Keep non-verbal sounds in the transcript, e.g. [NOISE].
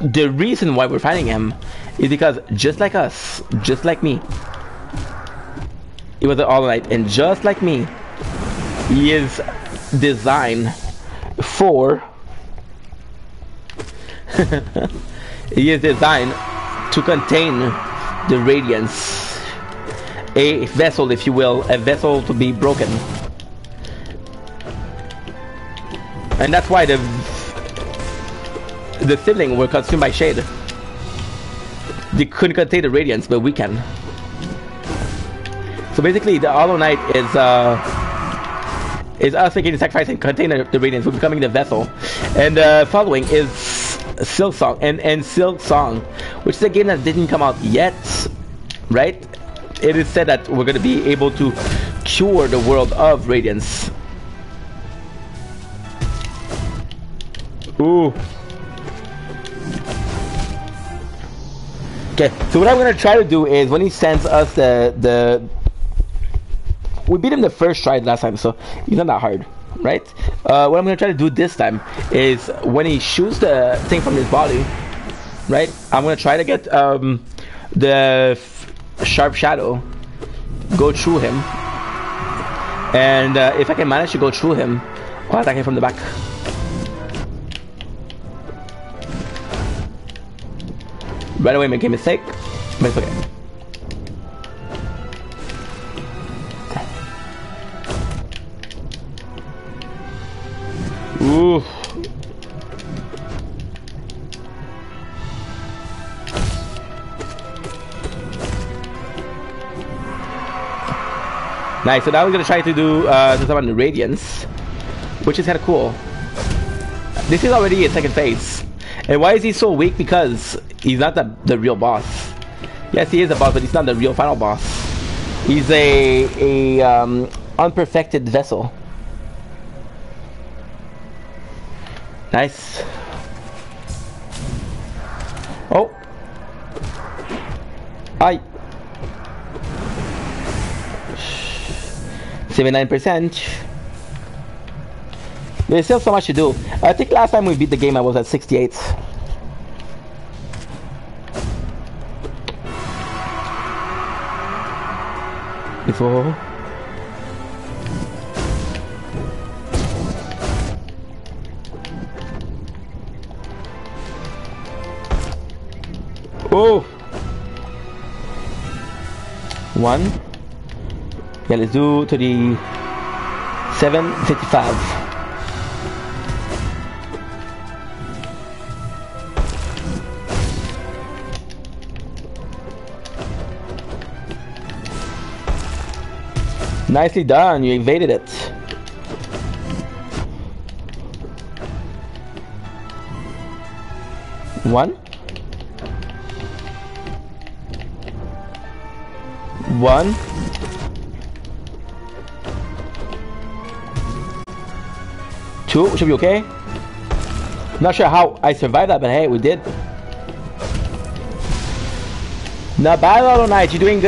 the reason why we're fighting him is because just like us, just like me, it was an All Night, and just like me, he is designed for. [LAUGHS] he is designed to contain the radiance, a vessel, if you will, a vessel to be broken, and that's why the the sibling were consumed by shade. They couldn't contain the radiance, but we can. So basically, the Hollow Knight is uh, is us making the sacrifice and contain the, radiance. We're becoming the vessel, and uh, following is Silksong and and Silksong, which is a game that didn't come out yet, right? It is said that we're gonna be able to cure the world of radiance. Ooh. Okay, so what I'm gonna try to do is when he sends us the the we beat him the first try last time, so he's not that hard, right? Uh, what I'm gonna try to do this time is when he shoots the thing from his body, right? I'm gonna try to get um, the sharp shadow go through him, and uh, if I can manage to go through him, I'll attack him from the back. Right away make a mistake, but it's okay. Ooh. Nice, so now we're gonna try to do uh, to summon Radiance, which is kinda cool. This is already a second phase. And why is he so weak? Because he's not the, the real boss. Yes, he is a boss, but he's not the real final boss. He's a, a um, unperfected vessel. Nice. Oh. I. 79%. There's still so much to do. I think last time we beat the game I was at 68. Before... Oh! One. Yeah, let's do 37.55. Nicely done, you evaded it. One. One. Two, should be okay. Not sure how I survived that, but hey, we did. Not bad, Hollow Knight, you're doing good.